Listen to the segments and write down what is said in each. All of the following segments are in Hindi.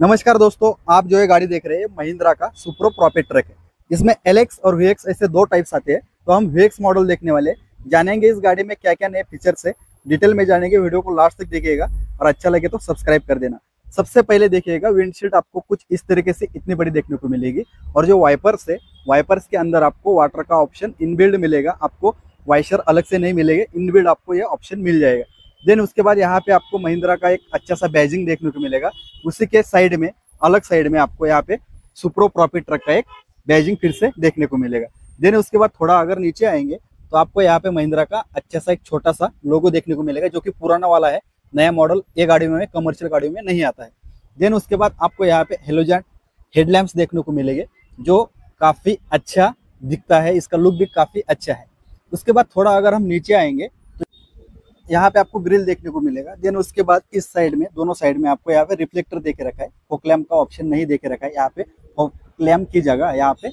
नमस्कार दोस्तों, आप जो है गाड़ी देख रहे हैं, महिंद्रा का सुप्रो प्रॉफिट ट्रक है। इसमें एलेक्स और वीएक्स ऐसे दो टाइप्स आते हैं तो हम वीएक्स मॉडल देखने वाले जानेंगे इस गाड़ी में क्या क्या नए फीचर्स है डिटेल में जानेंगे, वीडियो को लास्ट तक देखिएगा, और अच्छा लगे तो सब्सक्राइब कर देना। सबसे पहले देखिएगा विंडशील्ड आपको कुछ इस तरीके से इतनी बड़ी देखने को मिलेगी, और जो वाइपर्स है वाइपर्स के अंदर आपको वाटर का ऑप्शन इनबिल्ड मिलेगा, आपको वाइशर अलग से नहीं मिलेगा इनबिल्ड आपको यह ऑप्शन मिल जाएगा। देन उसके बाद यहाँ पे आपको महिंद्रा का एक अच्छा सा बैजिंग देखने को मिलेगा। उसी के साइड में, अलग साइड में आपको यहाँ पे सुप्रो प्रॉफिट ट्रक का एक बैजिंग फिर से देखने को मिलेगा। देन उसके बाद थोड़ा अगर नीचे आएँगे तो आपको यहाँ पे महिंद्रा का अच्छा सा एक छोटा सा लोगो देखने को मिलेगा, जो कि पुराना वाला है, नया मॉडल ये गाड़ियों में, कमर्शियल गाड़ियों में नहीं आता है। देन उसके बाद आपको यहाँ पे हेलोजन हेडलैम्प्स देखने को मिलेंगे, जो काफ़ी अच्छा दिखता है, इसका लुक भी काफ़ी अच्छा है। उसके बाद थोड़ा अगर हम नीचे आएँगे यहाँ पे आपको ग्रिल देखने को मिलेगा। देन उसके बाद इस साइड में, दोनों साइड में आपको यहाँ पे रिफ्लेक्टर देके रखा है। फोकलैम्प का ऑप्शन नहीं देके रखा है। यहाँ पे फोकलैम्प की जगह यहाँ पे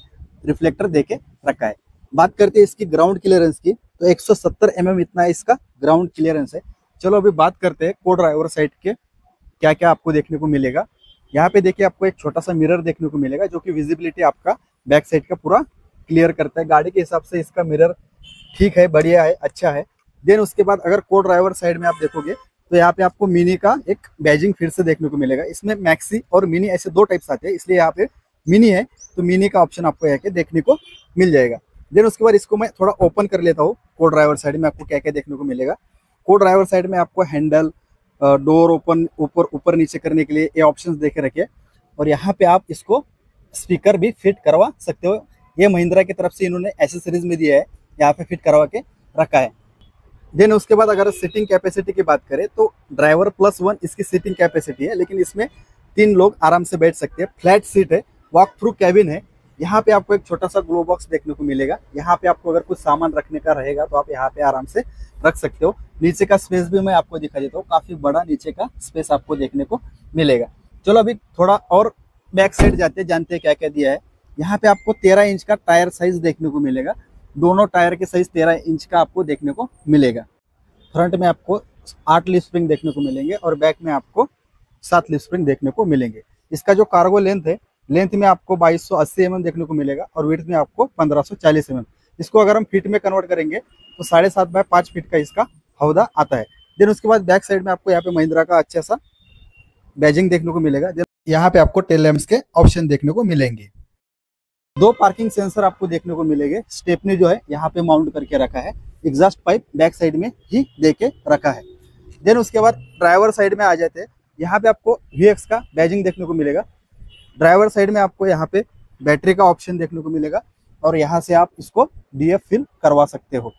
रिफ्लेक्टर देके रखा है। बात करते हैं इसकी ग्राउंड क्लियरेंस की तो 170 mm इतना इसका ग्राउंड क्लियरेंस है। चलो अभी बात करते हैं को ड्राइवर साइड के क्या क्या आपको देखने को मिलेगा। यहाँ पे देखिए आपको एक छोटा सा मिरर देखने को मिलेगा, जो कि विजिबिलिटी आपका बैक साइड का पूरा क्लियर करता है। गाड़ी के हिसाब से इसका मिरर ठीक है, बढ़िया है अच्छा है। देन उसके बाद अगर को ड्राइवर साइड में आप देखोगे तो यहाँ पे आपको मिनी का एक बैजिंग फिर से देखने को मिलेगा। इसमें मैक्सी और मिनी ऐसे दो टाइप्स आते हैं, इसलिए यहाँ पे मिनी है तो मिनी का ऑप्शन आपको यहाँ के देखने को मिल जाएगा। देन उसके बाद इसको मैं थोड़ा ओपन कर लेता हूँ को ड्राइवर साइड में आपको क्या क्या देखने को मिलेगा। को ड्राइवर साइड में आपको हैंडल डोर ओपन ऊपर ऊपर नीचे करने के लिए ये ऑप्शन देखे रखे और यहाँ पे आप इसको स्पीकर भी फिट करवा सकते हो। ये महिंद्रा की तरफ़ से इन्होंने एसेसरीज में दिया है, यहाँ पे फिट करवा के रखा है। देन उसके बाद अगर सीटिंग कैपेसिटी की बात करें तो ड्राइवर प्लस वन इसकी सीटिंग कैपेसिटी है, लेकिन इसमें तीन लोग आराम से बैठ सकते हैं। फ्लैट सीट है वॉक थ्रू कैबिन है, यहाँ पे आपको एक छोटा सा ग्लो बॉक्स देखने को मिलेगा। यहाँ पे आपको अगर कुछ सामान रखने का रहेगा तो आप यहाँ पे आराम से रख सकते हो। नीचे का स्पेस भी मैं आपको दिखा देता हूँ, काफ़ी बड़ा नीचे का स्पेस आपको देखने को मिलेगा। चलो अभी थोड़ा और बैक साइड जाते जानते हैं क्या क्या दिया है। यहाँ पे आपको तेरह इंच का टायर साइज़ देखने को मिलेगा। दोनों टायर के साइज़ तेरह इंच का आपको देखने को मिलेगा। फ्रंट में आपको आठ लिप स्प्रिंग देखने को मिलेंगे और बैक में आपको सात लिप स्प्रिंग देखने को मिलेंगे। इसका जो कार्गो लेंथ है, लेंथ में आपको 2280 एम mm देखने को मिलेगा और वेट में आपको 1540 एम mm इसको अगर हम फीट में कन्वर्ट करेंगे तो साढ़े सात बाय पाँच फीट का इसका हौदा आता है। देन उसके बाद बैक साइड में आपको यहाँ पे महिंद्रा का अच्छा सा बैजिंग देखने को मिलेगा। यहाँ पे आपको टेल लैम्प्स के ऑप्शन देखने को मिलेंगे। दो पार्किंग सेंसर आपको देखने को मिलेंगे। स्टेपनी जो है, यहाँ पे माउंट करके रखा है। एग्जॉस्ट पाइप बैक साइड में ही दे के रखा है। देन उसके बाद ड्राइवर साइड में आ जाते हैं। यहाँ पे आपको वीएक्स का बैजिंग देखने को मिलेगा। ड्राइवर साइड में आपको यहाँ पे बैटरी का ऑप्शन देखने को मिलेगा और यहाँ से आप इसको डीएफ फिल करवा सकते हो।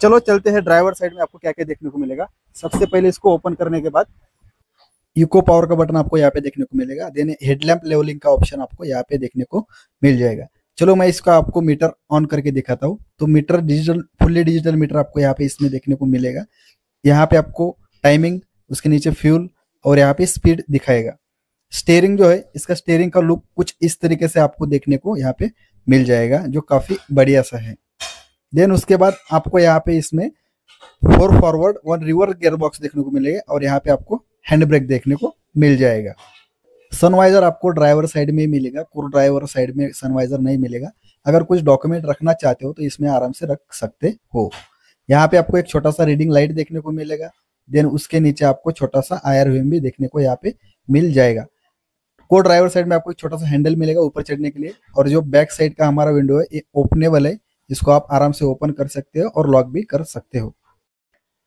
चलो, चलते हैं। ड्राइवर साइड में आपको क्या क्या देखने को मिलेगा। सबसे पहले इसको ओपन करने के बाद इको पावर का बटन आपको यहाँ पे देखने को मिलेगा। देन हेडलैम्प लेवलिंग का ऑप्शन आपको यहाँ पे देखने को मिल जाएगा। चलो मैं इसका आपको मीटर ऑन करके दिखाता हूँ। तो meter digital fully digital meter आपको यहाँ पे इसमें देखने को मिलेगा। यहाँ पे आपको टाइमिंग उसके नीचे फ्यूल और यहाँ पे स्पीड दिखाएगा। स्टेयरिंग जो है, इसका स्टेयरिंग का लुक कुछ इस तरीके से आपको देखने को यहाँ पे मिल जाएगा, जो काफ़ी बढ़िया सा है। देन उसके बाद आपको यहाँ पे इसमें four forward one reverse gear box देखने को मिलेगा और यहाँ पे आपको हैंड ब्रेक देखने को मिल जाएगा। सनवाइजर आपको ड्राइवर साइड में मिलेगा को ड्राइवर साइड में सनवाइजर नहीं मिलेगा। अगर कुछ डॉक्यूमेंट रखना चाहते हो तो इसमें आराम से रख सकते हो। यहाँ पे आपको एक छोटा सा रीडिंग लाइट देखने को मिलेगा देन उसके नीचे आपको छोटा सा आयर भी देखने को यहाँ पे मिल जाएगा। को ड्राइवर साइड में आपको एक छोटा सा हैंडल मिलेगा ऊपर चढ़ने के लिए, और जो बैक साइड का हमारा विंडो है, ये ओपनेबल है, इसको आप आराम से ओपन कर सकते हो और लॉक भी कर सकते हो।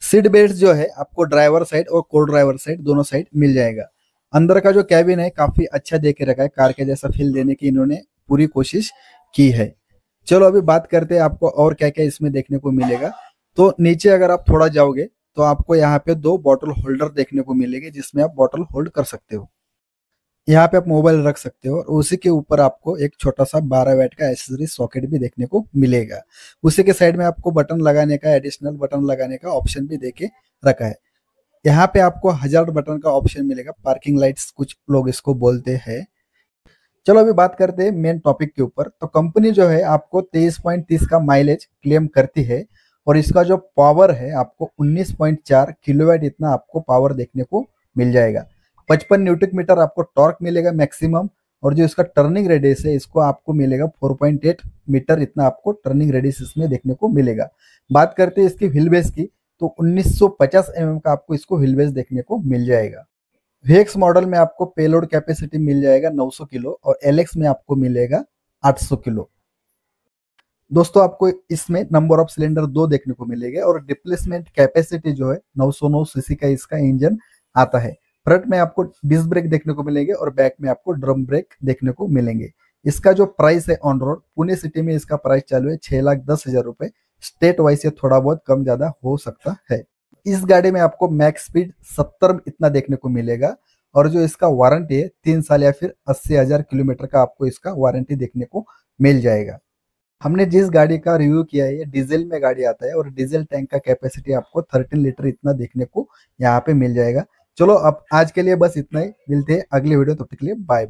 सीट बेल्ट जो है, आपको ड्राइवर साइड और को ड्राइवर साइड दोनों साइड मिल जाएगा। अंदर का जो कैबिन है, काफ़ी अच्छा देखे रखा है, कार के जैसा फील देने की इन्होंने पूरी कोशिश की है। चलो, अभी बात करते हैं आपको और क्या क्या इसमें देखने को मिलेगा। तो नीचे अगर आप थोड़ा जाओगे तो आपको यहाँ पे दो बॉटल होल्डर देखने को मिलेंगे, जिसमें आप बॉटल होल्ड कर सकते हो। यहाँ पे आप मोबाइल रख सकते हो और उसी के ऊपर आपको एक छोटा सा 12 वैट का एसेसरी सॉकेट भी देखने को मिलेगा। उसी के साइड में आपको बटन लगाने का एडिशनल बटन लगाने का ऑप्शन भी देके रखा है। यहाँ पे आपको हज़ार बटन का ऑप्शन मिलेगा। पार्किंग लाइट्स कुछ लोग इसको बोलते हैं। चलो अभी बात करते हैं मेन टॉपिक के ऊपर। तो कंपनी जो है आपको तेईस पॉइंट तीस का माइलेज क्लेम करती है और इसका जो पावर है आपको 19.4 किलोवाट इतना आपको पावर देखने को मिल जाएगा। पचपन न्यूटिक मीटर आपको टॉर्क मिलेगा मैक्सिमम, और जो इसका टर्निंग रेडियस है, इसको आपको मिलेगा 4.8 मीटर, इतना आपको टर्निंग रेडियस इसमें देखने को मिलेगा। बात करते हैं इसकी व्हील बेस की तो 1950 mm का आपको इसको व्हील बेस देखने को मिल जाएगा। वीएक्स मॉडल में आपको पेलोड कैपेसिटी मिल जाएगा 900 किलो, और एलेक्स में आपको मिलेगा 800 किलो। दोस्तों, आपको इसमें नंबर ऑफ़ सिलेंडर दो देखने को मिलेगा, और डिप्लेसमेंट कैपेसिटी जो है 909 सीसी का इसका इंजन आता है। फ्रंट में आपको डिस्क ब्रेक देखने को मिलेंगे और बैक में आपको ड्रम ब्रेक देखने को मिलेंगे। इसका जो प्राइस है ऑन रोड पुणे सिटी में इसका प्राइस चालू है छह लाख दस हज़ार रुपए। स्टेट वाइज से थोड़ा बहुत कम ज़्यादा हो सकता है। इस गाड़ी में आपको मैक्स स्पीड सत्तर इतना देखने को मिलेगा और जो इसका वारंटी है, तीन साल या फिर अस्सी हज़ार किलोमीटर का आपको इसका वारंटी देखने को मिल जाएगा। हमने जिस गाड़ी का रिव्यू किया है डीजल में गाड़ी आता है और डीजल टैंक का कैपेसिटी आपको थर्टीन लीटर इतना देखने को यहाँ पे मिल जाएगा। चलो अब आज के लिए बस इतना ही। मिलते हैं अगले वीडियो, तब तक के लिए बाय